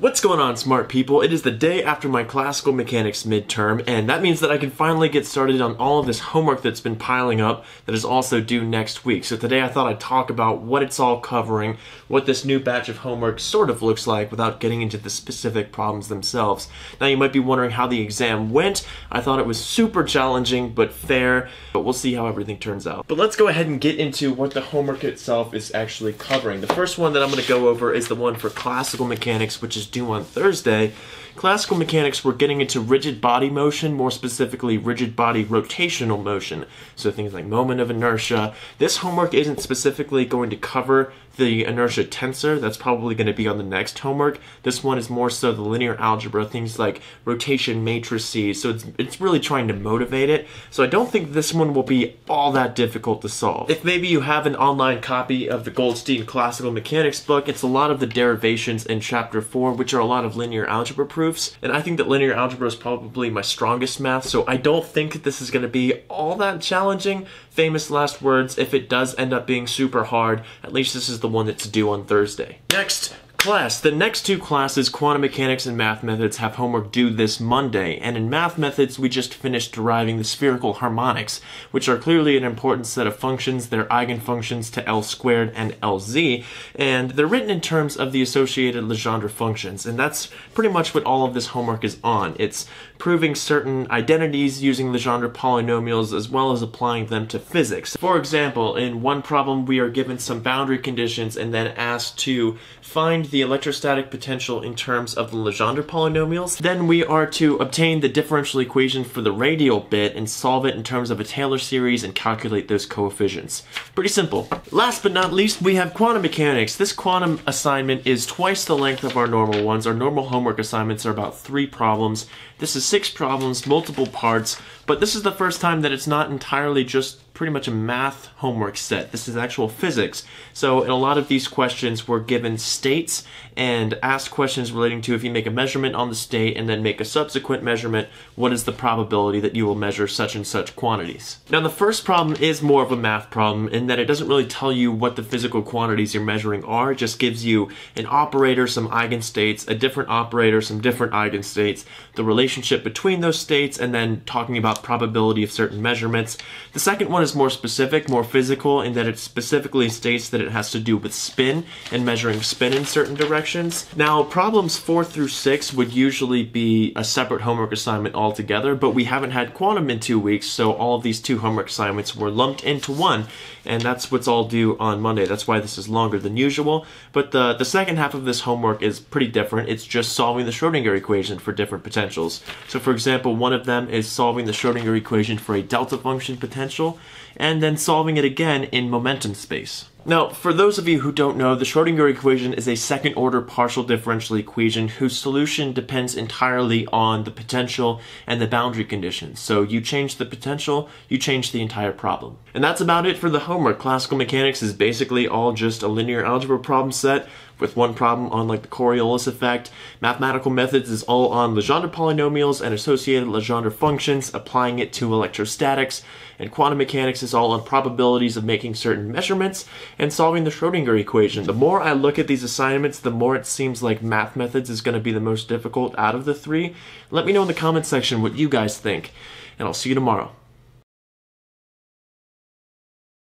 What's going on, smart people? It is the day after my classical mechanics midterm, and that means that I can finally get started on all of this homework that's been piling up that is also due next week. So today I thought I'd talk about what it's all covering, what this new batch of homework sort of looks like without getting into the specific problems themselves. Now you might be wondering how the exam went. I thought it was super challenging but fair, but we'll see how everything turns out. But let's go ahead and get into what the homework itself is actually covering. The first one that I'm going to go over is the one for classical mechanics, which is due on Thursday, classical mechanics were getting into rigid body motion, more specifically rigid body rotational motion. So things like moment of inertia. This homework isn't specifically going to cover the inertia tensor. That's probably going to be on the next homework. This one is more so the linear algebra, things like rotation matrices. So it's, it's really trying to motivate it. So I don't think this one will be all that difficult to solve. If maybe you have an online copy of the Goldstein Classical Mechanics book, it's a lot of the derivations in chapter 4, which are a lot of linear algebra proofs. And I think that linear algebra is probably my strongest math, so I don't think this is going to be all that challenging. Famous last words, if it does end up being super hard, at least this is the one that's due on Thursday. Next, Class, the next two classes, quantum mechanics and math methods, have homework due this Monday, and in math methods, we just finished deriving the spherical harmonics, which are clearly an important set of functions. They're eigenfunctions to L squared and LZ, and they're written in terms of the associated Legendre functions, and that's pretty much what all of this homework is on. It's proving certain identities using the Legendre polynomials as well as applying them to physics. For example, in one problem, we are given some boundary conditions and then asked to find the electrostatic potential in terms of the Legendre polynomials. Then we are to obtain the differential equation for the radial bit and solve it in terms of a Taylor series and calculate those coefficients. Pretty simple. Last but not least, we have quantum mechanics. This quantum assignment is twice the length of our normal ones. Our normal homework assignments are about three problems. This is six problems, multiple parts, but this is the first time that it's not entirely just pretty much a math homework set. This is actual physics. So in a lot of these questions, we're given states and asked questions relating to if you make a measurement on the state and then make a subsequent measurement, what is the probability that you will measure such and such quantities? Now the first problem is more of a math problem in that it doesn't really tell you what the physical quantities you're measuring are. It just gives you an operator, some eigenstates, a different operator, some different eigenstates, the relationship between those states, and then talking about probability of certain measurements. The second one is is more specific, more physical, in that it specifically states that it has to do with spin and measuring spin in certain directions. Now, problems four through six would usually be a separate homework assignment altogether, but we haven't had quantum in two weeks, so all of these two homework assignments were lumped into one, and that's what's all due on Monday. That's why this is longer than usual. But the, the second half of this homework is pretty different. It's just solving the Schrodinger equation for different potentials. So for example, one of them is solving the Schrodinger equation for a delta function potential, and then solving it again in momentum space. Now, for those of you who don't know, the Schrodinger equation is a second order partial differential equation whose solution depends entirely on the potential and the boundary conditions. So you change the potential, you change the entire problem. And that's about it for the homework. Classical mechanics is basically all just a linear algebra problem set with one problem on like the Coriolis effect. Mathematical methods is all on Legendre polynomials and associated Legendre functions, applying it to electrostatics. And quantum mechanics is all on probabilities of making certain measurements and solving the Schrodinger equation. The more I look at these assignments, the more it seems like math methods is going to be the most difficult out of the three. Let me know in the comments section what you guys think, and I'll see you tomorrow.